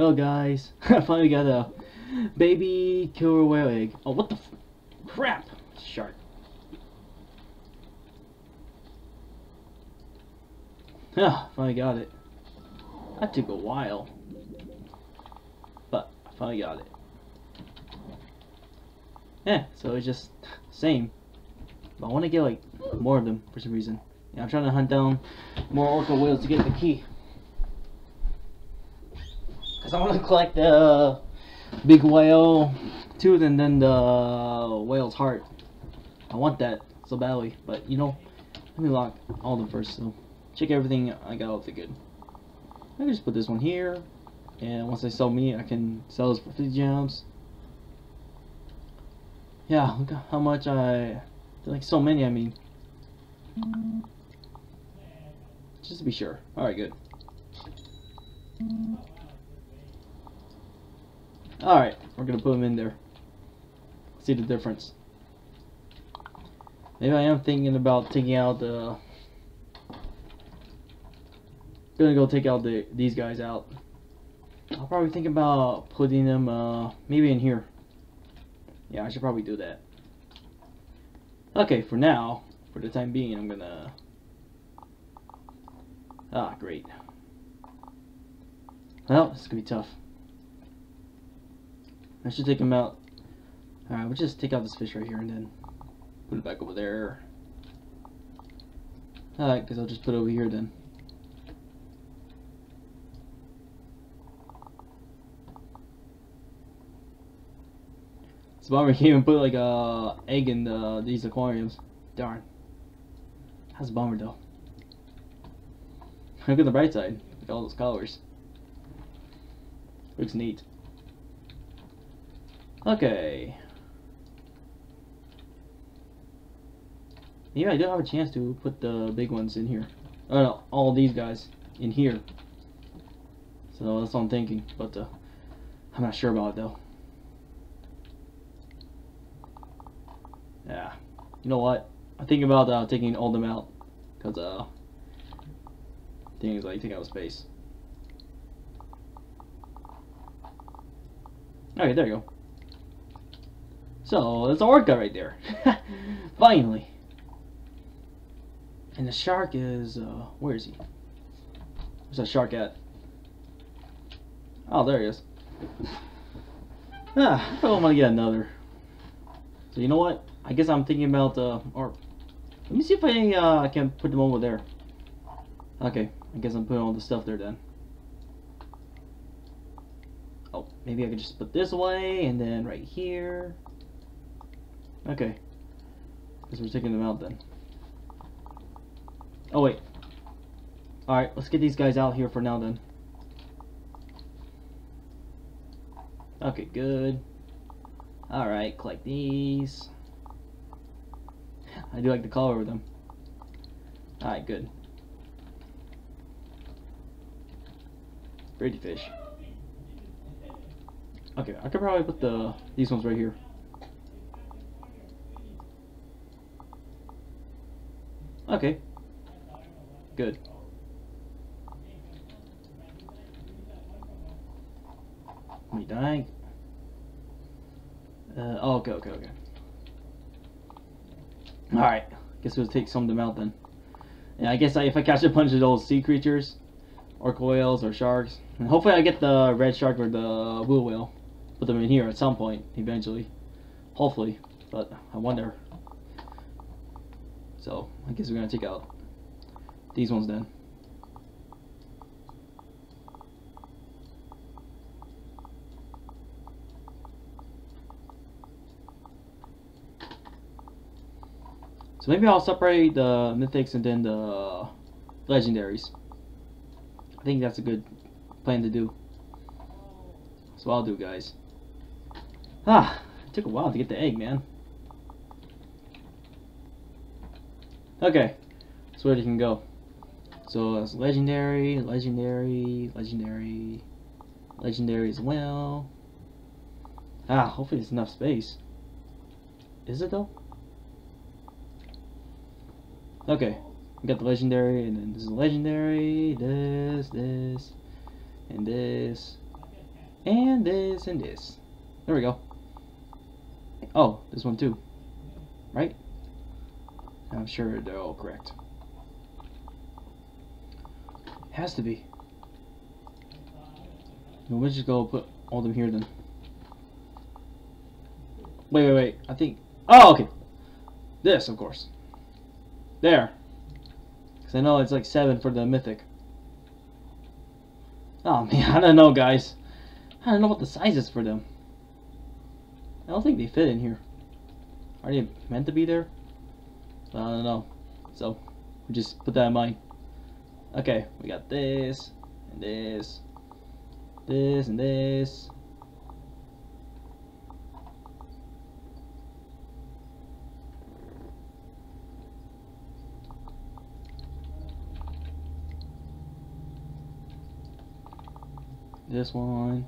Well, guys, I finally got a baby killer whale egg. Oh, what the crap? Shark. Ah, finally got it. That took a while. But, I finally got it. Yeah, so it's just same. But I want to get like more of them for some reason. Yeah, I'm trying to hunt down more orca whales to get the key. Cause I want to collect the big whale tooth and then the whale's heart. I want that so badly, but you know, let me lock all of them first. So check everything I got all the good. I can just put this one here, and once I sell me, I can sell this for 50 gems. Yeah, look how much I like so many. I mean, just to be sure. All right, good. Alright, we're gonna put them in there. See the difference. Maybe I am thinking about taking out the... Gonna go take out the these guys out. I'll probably think about putting them uh, maybe in here. Yeah, I should probably do that. Okay, for now, for the time being, I'm gonna... Ah, great. Well, it's gonna be tough. I should take him out. Alright, we'll just take out this fish right here and then put it back over there. Alright, because I'll just put it over here then. I can't even put like a egg in the, these aquariums. Darn. That's a bummer though. Look at the bright side. Look at all those colors. Looks neat. Okay. Yeah, I do have a chance to put the big ones in here. Oh no, all these guys in here. So that's what I'm thinking, but uh, I'm not sure about it though. Yeah. You know what? I'm thinking about uh, taking all them out. Because, uh, things like take out space. Okay, there you go. So, there's an orca right there. Finally. And the shark is, uh, where is he? Where's that shark at? Oh, there he is. Ah, I want to get another. So, you know what? I guess I'm thinking about, uh, or, let me see if I, uh, can put them over there. Okay, I guess I'm putting all the stuff there then. Oh, maybe I could just put this away, and then right here. Okay. Because we're taking them out then. Oh wait. Alright, let's get these guys out here for now then. Okay, good. Alright, collect these. I do like the color of them. Alright, good. Pretty fish. Okay, I could probably put the these ones right here. Okay. Good. Me dying. Uh, oh, okay, okay, okay. Alright. Guess we'll take some of them out then. Yeah, I guess I, if I catch a bunch of those sea creatures, or whales or sharks, and hopefully I get the red shark or the blue whale. Put them in here at some point, eventually. Hopefully. But I wonder. So, I guess we're going to take out these ones then. So maybe I'll separate the mythics and then the legendaries. I think that's a good plan to do. What I'll do, guys. Ah, it took a while to get the egg, man. Okay, so where you can go. So it's legendary, legendary, legendary, legendary as well. Ah, hopefully there's enough space. Is it though? Okay, we got the legendary, and then this is legendary, this, this, and this. And this and this. There we go. Oh, this one too. Right? I'm sure they're all correct. Has to be. Well, just go put all them here then. Wait, wait, wait. I think... Oh, okay. This, of course. There. Because I know it's like 7 for the mythic. Oh, man. I don't know, guys. I don't know what the size is for them. I don't think they fit in here. Are they meant to be there? I don't know. So, we just put that in mind. Okay, we got this, and this, this, and this. This one.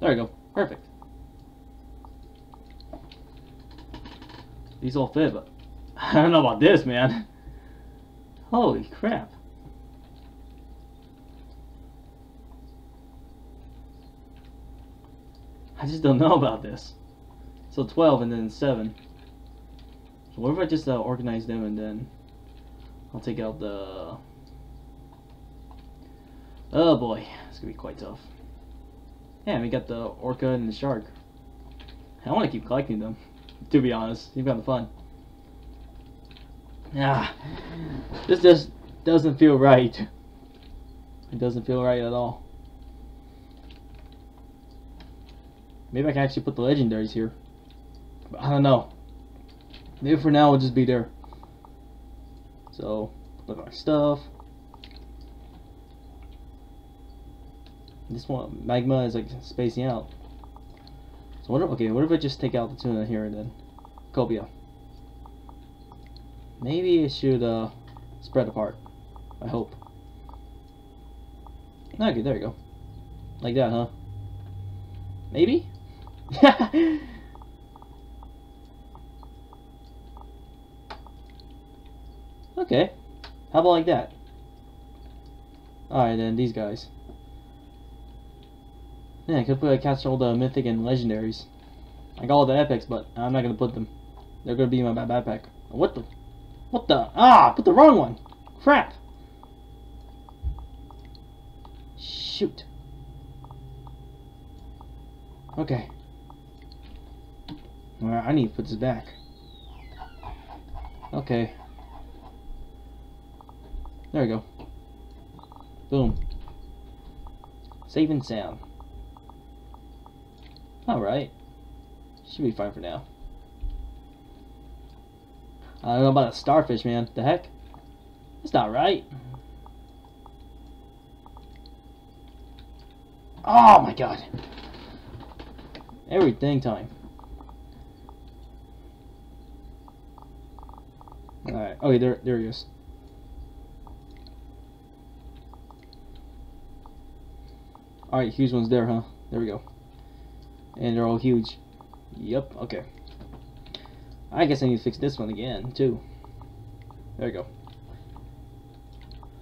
There we go. Perfect. These all fit, but I don't know about this, man. Holy crap. I just don't know about this. So 12 and then 7. So what if I just uh, organize them and then I'll take out the... Oh boy, it's gonna be quite tough. Yeah, we got the orca and the shark. I want to keep collecting them, to be honest. You've got the fun. Ah, this just doesn't feel right. It doesn't feel right at all. Maybe I can actually put the legendaries here. But I don't know. Maybe for now we'll just be there. So, look at my stuff. This one, magma is like spacing out. What if, okay, what if I just take out the tuna here and then cobia? Maybe it should uh, spread apart. I hope. Okay, there you go. Like that, huh? Maybe? okay. How about like that? Alright then, these guys. Yeah, I could put, a catch all the mythic and legendaries. I got all the epics, but I'm not gonna put them. They're gonna be in my backpack. What the? What the? Ah! Put the wrong one! Crap! Shoot. Okay. Alright, I need to put this back. Okay. There we go. Boom. Save and sound. Alright. Should be fine for now. I don't know about a starfish, man. The heck? That's not right. Oh my god. Everything time. Alright. Okay, there there he is. Alright, huge one's there, huh? There we go. And they're all huge. Yep, okay. I guess I need to fix this one again, too. There we go.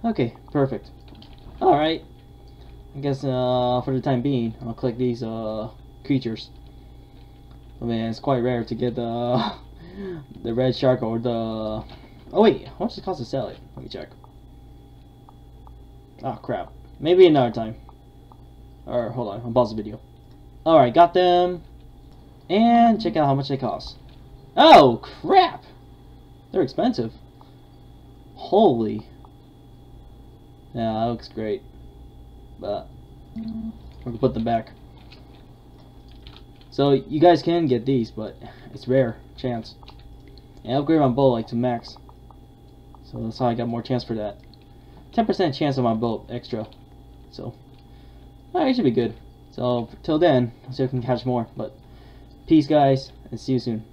Okay, perfect. Alright. I guess, uh, for the time being, I'll collect these, uh, creatures. I mean, it's quite rare to get the, the red shark or the... Oh wait, how much does it cost to sell it? Let me check. Oh crap. Maybe another time. Or, hold on, I'll pause the video. Alright, got them. And check out how much they cost. Oh, crap! They're expensive. Holy. Yeah, that looks great. But, we're gonna put them back. So, you guys can get these, but it's rare. Chance. And upgrade my bow, like, to max. So, that's how I got more chance for that. 10% chance on my boat extra. So, alright, should be good. So, till then, I'll see if I can catch more. But, peace, guys, and see you soon.